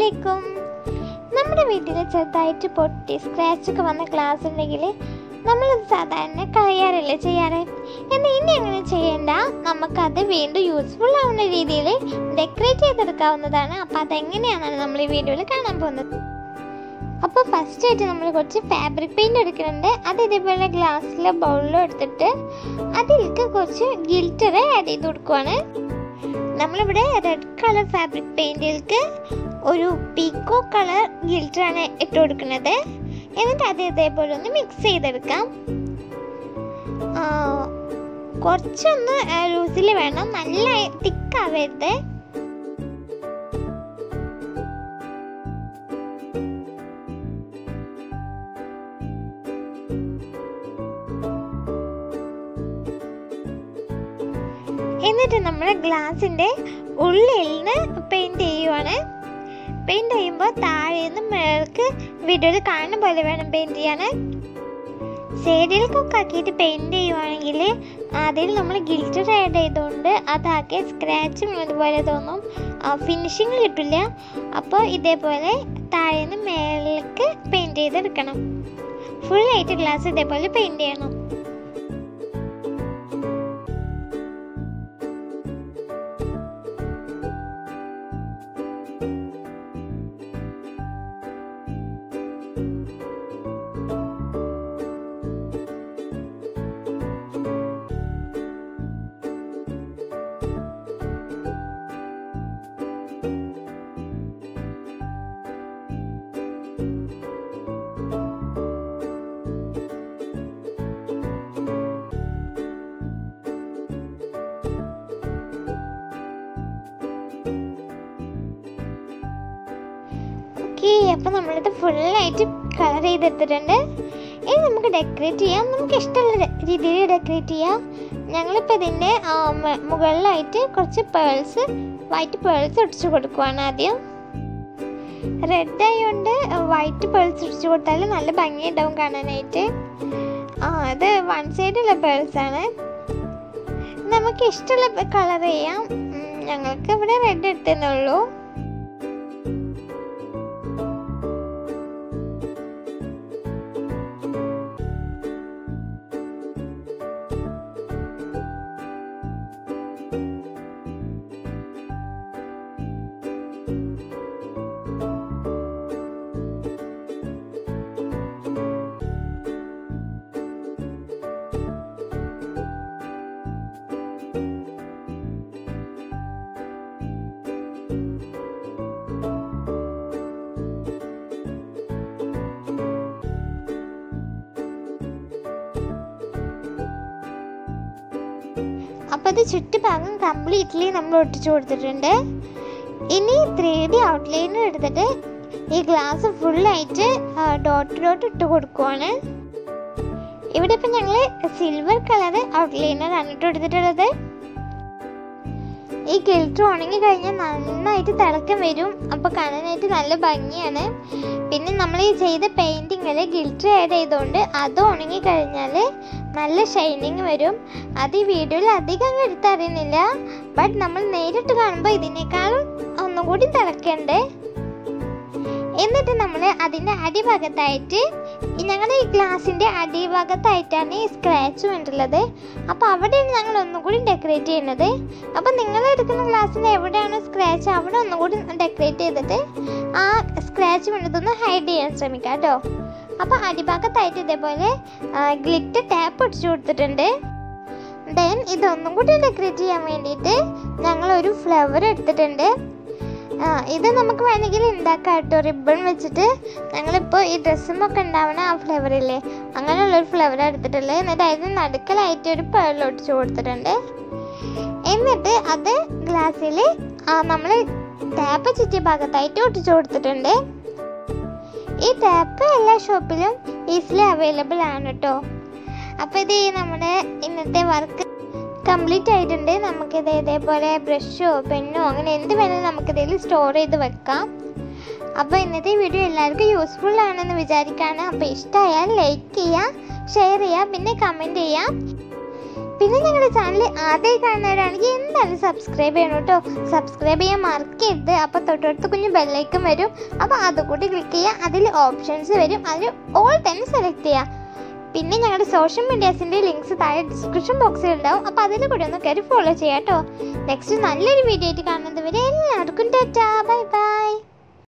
അലൈക്കും നമ്മുടെ വീട്ടിൽ ചെറുതായിട്ട് പൊട്ടി സ്ക്രാച്ചൊക്കെ വന്ന ഗ്ലാസ് ഉണ്ടെങ്കിൽ നമ്മളത് സാധാരണ കളയാറില്ല ചെയ്യാറ്? എന്നാൽ ഇനി അങ്ങനെ ചെയ്യേണ്ട. നമുക്കത് വീണ്ടും യൂസ്ഫുൾ ആവുന്ന രീതിയിൽ ഡെക്കറേറ്റ് ചെയ്തെടുക്കാവുന്നതാണ്. അപ്പോൾ അതെങ്ങനെയാണെന്നാണ് നമ്മൾ ഈ വീഡിയോയിൽ കാണാൻ പോകുന്നത്. അപ്പോൾ ഫസ്റ്റ് ആയിട്ട് നമ്മൾ കുറച്ച് ഫാബ്രിക് പെയിന്റ് എടുക്കുന്നുണ്ട്. അത് ഇതേപോലെ ഗ്ലാസ്സിലെ ബൗളിലോ എടുത്തിട്ട് അതിലേക്ക് കുറച്ച് ഗിൽറ്റർ ആഡ് ചെയ്ത് കൊടുക്കുവാണ്. നമ്മളിവിടെ റെഡ് കളർ ഫാബ്രിക് പെയിന്റിലേക്ക് ഒരു പീക്കോ കളർ ഗിൽറ്ററാണ് ഇട്ട് കൊടുക്കുന്നത്. എന്നിട്ട് അത് ഇതേപോലെ ഒന്ന് മിക്സ് ചെയ്തെടുക്കാം. കുറച്ചൊന്ന് ലൂസിൽ വേണം. നല്ല തിക്കാവരുത് എന്നിട്ട് നമ്മൾ ഗ്ലാസിന്റെ ഉള്ളിൽ നിന്ന് പെയിന്റ് ചെയ്യുവാണ്. പെയിന്റ് ചെയ്യുമ്പോൾ താഴെ നിന്ന് മേൾക്ക് വീഡിയോയിൽ കാണുന്ന പോലെ വേണം പെയിന്റ് ചെയ്യാൻ സൈഡിൽ കുക്കാക്കിയിട്ട് പെയിന്റ് ചെയ്യുവാണെങ്കിൽ അതിൽ നമ്മൾ ഗിൽറ്റർ ആഡ് ചെയ്തുകൊണ്ട് അതാകെ സ്ക്രാച്ചും ഇതുപോലെ തോന്നും. ഫിനിഷിങ് കിട്ടില്ല. അപ്പോൾ ഇതേപോലെ താഴെ നിന്ന് മേളിലേക്ക് പെയിന്റ് ചെയ്തെടുക്കണം. ഫുൾ ആയിട്ട് ഗ്ലാസ് ഇതേപോലെ പെയിന്റ് ചെയ്യണം. ഓക്കെ അപ്പോൾ നമ്മളിത് ഫുള്ളായിട്ട് കളർ ചെയ്തെടുത്തിട്ടുണ്ട്. ഇനി നമുക്ക് ഡെക്കറേറ്റ് ചെയ്യാം. നമുക്ക് ഇഷ്ടമുള്ള രീതിയിൽ ഡെക്കറേറ്റ് ചെയ്യാം. ഞങ്ങളിപ്പോൾ ഇതിന്റെ മുകളിലായിട്ട് കുറച്ച് പേൾസ് വൈറ്റ് പേൾസ് ഒടിച്ചു കൊടുക്കുവാണ് ആദ്യം. റെഡ് ആയതുകൊണ്ട് വൈറ്റ് പേൾസ് ഒടിച്ചു കൊടുത്താൽ നല്ല ഭംഗിയുണ്ടാവും കാണാനായിട്ട്. ആ അത് വൺ സൈഡുള്ള പേൾസ് ആണ്. നമുക്ക് ഇഷ്ടമുള്ള കളർ ചെയ്യാം ഞങ്ങൾക്ക് ഇവിടെ റെഡ് എടുത്തേ ഉള്ളൂ. അപ്പോൾ അത് ചുറ്റുഭാഗം കംപ്ലീറ്റ്ലി നമ്മൾ ഒട്ടിച്ച് കൊടുത്തിട്ടുണ്ട്. ഇനി ത്രീ ഡി ഔട്ട്ലൈനർ എടുത്തിട്ട് ഈ ഗ്ലാസ് ഫുള്ളായിട്ട് ഡോട്ട് ഡോട്ട് ഇട്ട് കൊടുക്കുവാണ്. ഇവിടെ ഇപ്പം ഞങ്ങൾ സിൽവർ കളർ ഔട്ട്ലൈനർ ആണ് ഇട്ട് കൊടുത്തിട്ടുള്ളത്. ഈ ഗിൽറ്റർ ഉണങ്ങി കഴിഞ്ഞാൽ നന്നായിട്ട് തിളക്കം വരും. അപ്പോൾ കാണാനായിട്ട് നല്ല ഭംഗിയാണ്. പിന്നെ നമ്മൾ ഈ ചെയ്ത പെയിന്റിങ്ങിൽ ഗിൽറ്റർ ആഡ് ചെയ്തുകൊണ്ട് അത് ഉണങ്ങി കഴിഞ്ഞാൽ നല്ല ഷൈനിങ് വരും. അത് ഈ വീഡിയോയിൽ അധികം എടുത്തറിയുന്നില്ല. ബട്ട് നമ്മൾ നേരിട്ട് കാണുമ്പോൾ ഇതിനേക്കാളും ഒന്നും കൂടി തിളക്കണ്ട്. എന്നിട്ട് നമ്മൾ അതിന്റെ അടിഭാഗത്തായിട്ട് ഞങ്ങളുടെ ഈ ഗ്ലാസിന്റെ അടിഭാഗത്തായിട്ടാണ് ഈ സ്ക്രാച്ച് വേണ്ടിയുള്ളത് അപ്പോൾ അവിടെയാണ് ഞങ്ങൾ ഒന്നും കൂടി ഡെക്കറേറ്റ് ചെയ്യുന്നത്. അപ്പോൾ നിങ്ങൾ എടുക്കുന്ന ഗ്ലാസ്സിന്റെ എവിടെയാണ് സ്ക്രാച്ച് അവിടെ ഒന്നും കൂടി ഡെക്കറേറ്റ് ചെയ്തിട്ട് ആ സ്ക്രാച്ച് വേണ്ടതൊന്ന് ഹൈഡ് ചെയ്യാൻ ശ്രമിക്കാം കേട്ടോ. അപ്പോൾ അടിഭാഗത്തായിട്ട് ഇതേപോലെ ഗ്ലിറ്റർ ടാപ്പ് അടിച്ചു കൊടുത്തിട്ടുണ്ട്. ദെൻ ഇതൊന്നും കൂടി ഡെക്കറേറ്റ് ചെയ്യാൻ വേണ്ടിയിട്ട് ഞങ്ങളൊരു ഫ്ലവർ എടുത്തിട്ടുണ്ട്. ഇത് നമുക്ക് വേണമെങ്കിൽ ഉണ്ടാക്കാം കേട്ടോ റിബൺ വെച്ചിട്ട് ഞങ്ങളിപ്പോൾ ഈ ഡ്രസ്സുമൊക്കെ ഉണ്ടാവണ ആ ഫ്ലേവറില്ലേ അങ്ങനെയുള്ളൊരു ഫ്ലേവർ എടുത്തിട്ടുള്ളത്. എന്നിട്ട് അതിന് നടുക്കലായിട്ട് ഒരു പേൾ ഒട്ടിച്ചു കൊടുത്തിട്ടുണ്ട്. എന്നിട്ട് അത് ഗ്ലാസ്സിൽ നമ്മൾ ടാപ്പ് ചുറ്റിയ ഭാഗത്തായിട്ട് ഒട്ടിച്ചു കൊടുത്തിട്ടുണ്ട്. ഈ ടാപ്പ് എല്ലാ ഷോപ്പിലും ഈസിലി അവൈലബിൾ ആണ് കേട്ടോ അപ്പോൾ ഇത് നമ്മുടെ ഇന്നത്തെ വർക്ക് കംപ്ലീറ്റ് ആയിട്ടുണ്ട്. നമുക്കിത് ഇതേപോലെ ബ്രഷോ പെണ്ണോ അങ്ങനെ എന്ത് വേണമെങ്കിലും നമുക്കിതിൽ സ്റ്റോർ ചെയ്ത് വെക്കാം. അപ്പോൾ ഇന്നത്തെ വീഡിയോ എല്ലാവർക്കും യൂസ്ഫുൾ ആണെന്ന് വിചാരിക്കുകയാണ് അപ്പോൾ ഇഷ്ടമായാൽ ലൈക്ക് ചെയ്യുക ഷെയർ ചെയ്യുക പിന്നെ കമന്റ് ചെയ്യുക പിന്നെ ഞങ്ങളുടെ ചാനൽ ആദ്യമായി കാണുന്നവരാണെങ്കിൽ എന്തായാലും സബ്സ്ക്രൈബ് ചെയ്യണം കേട്ടോ. സബ്സ്ക്രൈബ് ചെയ്യാൻ മറക്കരുത്. അപ്പോൾ തൊട്ടടുത്ത് കുഞ്ഞ് ബെല്ലൈക്കും വരും. അപ്പോൾ അതുകൂടി ക്ലിക്ക് ചെയ്യുക അതിൽ ഓപ്ഷൻസ് വരും. അതിൽ ഓൾ തന്നെ സെലക്ട് ചെയ്യുക പിന്നെ ഞങ്ങളുടെ സോഷ്യൽ മീഡിയാസിന്റെ ലിങ്ക്സ് താഴെ ഡിസ്ക്രിപ്ഷൻ ബോക്സിൽ ഉണ്ടാവും. അപ്പോൾ അതിൽ കൂടി ഒന്ന് കയറി ഫോളോ ചെയ്യാം കേട്ടോ നെക്സ്റ്റ് നല്ലൊരു വീഡിയോ ആയിട്ട് കാണുന്നത് വരെ എല്ലാവർക്കും ടാറ്റാ. Bye bye